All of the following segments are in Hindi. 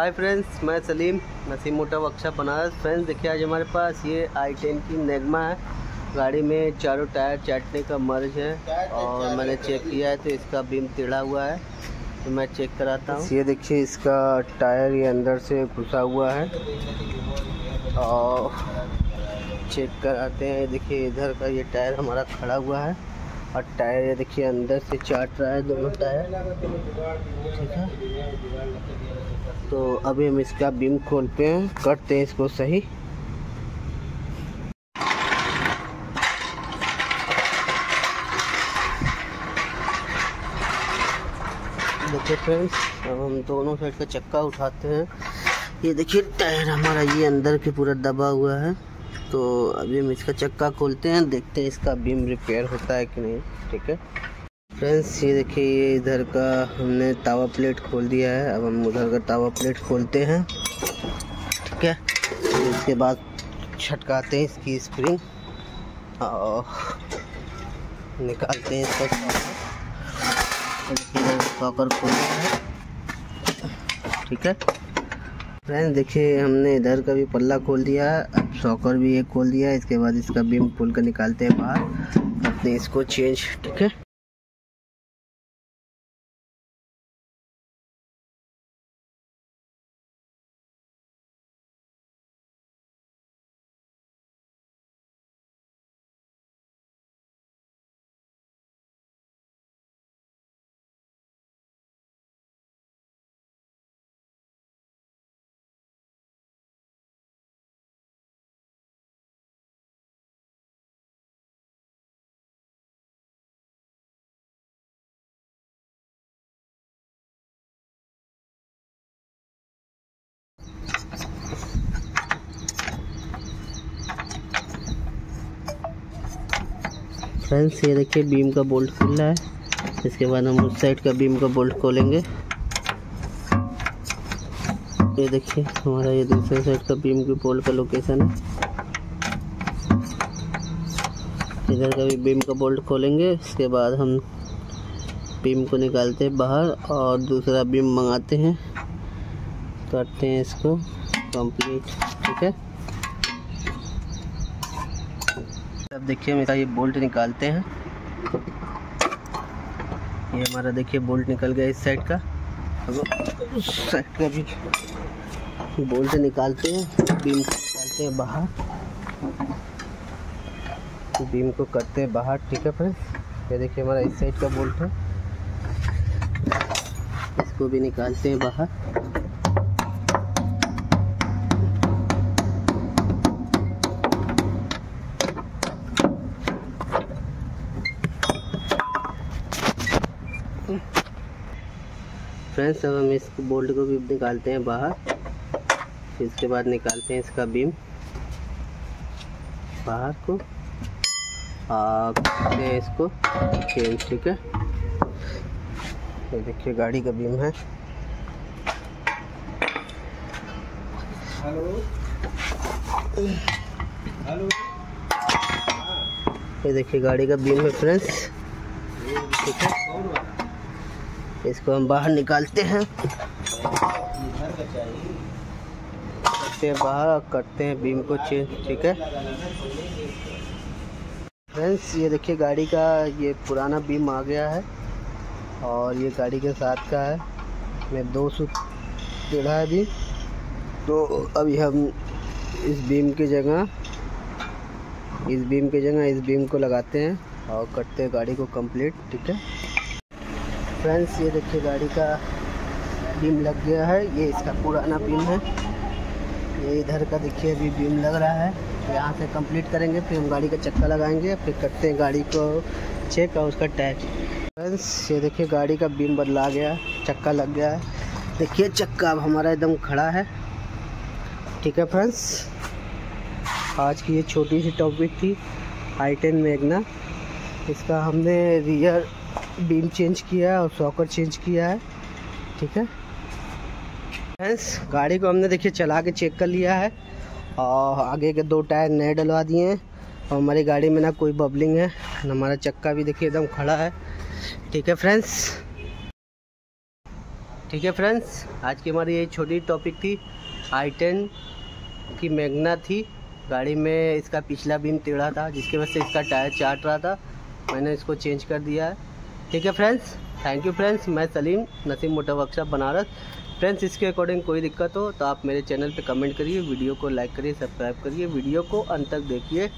हाय फ्रेंड्स मैं सलीम नसीम मोटा बक्शा बनारस फ्रेंड्स देखिए, आज हमारे पास ये आई टेन की नेगमा है। गाड़ी में चारों टायर चाटने का मर्ज है और मैंने चेक किया है तो इसका बीम टेढ़ा हुआ है। तो मैं चेक कराता हूँ। ये देखिए, इसका टायर ये अंदर से घुसा हुआ है। और चेक कराते हैं। देखिए, इधर का ये टायर हमारा खड़ा हुआ है। और टायर ये देखिए, अंदर से चाट रहा है, दोनों टायर। ठीक है? तो अभी हम इसका बीम खोलते हैं, करते हैं इसको सही। देखिए फ्रेंड्स अब हम दोनों साइड का चक्का उठाते हैं। ये देखिए, टायर हमारा ये अंदर के पूरा दबा हुआ है। तो अभी हम इसका चक्का खोलते हैं, देखते हैं इसका बीम रिपेयर होता है कि नहीं, ठीक है? फ्रेंड्स ये देखिए, ये इधर का हमने तावा प्लेट खोल दिया है। अब हम उधर का तावा प्लेट खोलते हैं, ठीक है? इसके बाद छटकाते हैं इसकी स्प्रिंग और निकालते हैं इसका सॉकर खोल है, ठीक है? फ्रेंड्स देखिए, हमने इधर का भी पल्ला खोल दिया है। सॉकर भी एक खोल दिया इसके बाद इसका बीम खोल कर निकालते हैं बाहर। अपने इसको चेंज ठीक है? फ्रेंड्स, ये देखिए बीम का बोल्ट खुल रहा है। इसके बाद हम उस साइड का बीम का बोल्ट खोलेंगे। ये देखिए, हमारा ये दूसरे साइड का बीम के बोल्ट का लोकेशन है। इधर का भी बीम का बोल्ट खोलेंगे। इसके बाद हम बीम को निकालते हैं बाहर और दूसरा बीम मंगाते हैं। करते हैं इसको कंप्लीट ठीक है? अब देखिए, मेरा ये बोल्ट निकालते हैं। ये हमारा देखिए, बोल्ट निकल गया इस साइड का। अब उस साइड का भी बोल्ट निकालते हैं, बीम को निकालते हैं बाहर। बीम को करते हैं बाहर, ठीक है फ्रेंड्स? ये देखिए, हमारा इस साइड का बोल्ट है। इसको भी निकालते हैं बाहर। फ्रेंड्स अब हम इस बोल्ट को भी निकालते हैं बाहर। फिर इसके बाद निकालते हैं इसका बीम। बाहर को। करते हैं इसको। चेंज ठीक है। ये देखिए गाड़ी का बीम है। हेलो। हेलो। ये देखिए गाड़ी का बीम है फ्रेंड्स। ठीक है इसको हम बाहर निकालते हैं। करते हैं बाहर, करते हैं बीम को चेंज, ठीक है? फ्रेंड्स, ये देखिए गाड़ी का ये पुराना बीम आ गया है और ये गाड़ी के साथ का है। मैं दो सौ टेढ़ा है तो अभी हम इस बीम की जगह, इस बीम की जगह इस बीम को लगाते हैं और करते हैं गाड़ी को कंप्लीट ठीक है? फ्रेंड्स, ये देखिए गाड़ी का बीम लग गया है। ये इसका पुराना बीम है। ये इधर का देखिए, अभी बीम लग रहा है। यहाँ से कंप्लीट करेंगे, फिर हम गाड़ी का चक्का लगाएँगे, फिर करते हैं गाड़ी को चेक और उसका टैग फ्रेंड्स ये देखिए गाड़ी का बीम बदला गया, चक्का लग गया है। देखिए चक्का अब हमारा एकदम खड़ा है। ठीक है फ्रेंड्स आज की ये छोटी सी टॉपिक थी आई टेन मैगना इसका हमने रियर बीम चेंज किया है और सॉकर चेंज किया है। ठीक है? फ्रेंड्स गाड़ी को हमने देखिए चला के चेक कर लिया है और आगे के दो टायर नए डलवा दिए हैं। और हमारी गाड़ी में ना कोई बबलिंग है। ना हमारा चक्का भी देखिए एकदम खड़ा है। ठीक है फ्रेंड्स ठीक है फ्रेंड्स आज की हमारी ये छोटी टॉपिक थी आई टेन की मैगना थी। गाड़ी में इसका पिछला बीम टेढ़ा था, जिसकी वजह से इसका टायर चाट रहा था। मैंने इसको चेंज कर दिया है। ठीक है फ्रेंड्स थैंक यू फ्रेंड्स मैं Salim, Naseem motor workshop Banaras. Friends इसके अकॉर्डिंग कोई दिक्कत हो तो आप मेरे चैनल पे कमेंट करिए वीडियो को लाइक करिए सब्सक्राइब करिए वीडियो को अंत तक देखिए।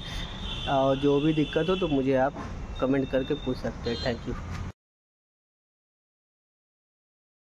और जो भी दिक्कत हो तो मुझे आप कमेंट करके पूछ सकते हैं। Thank you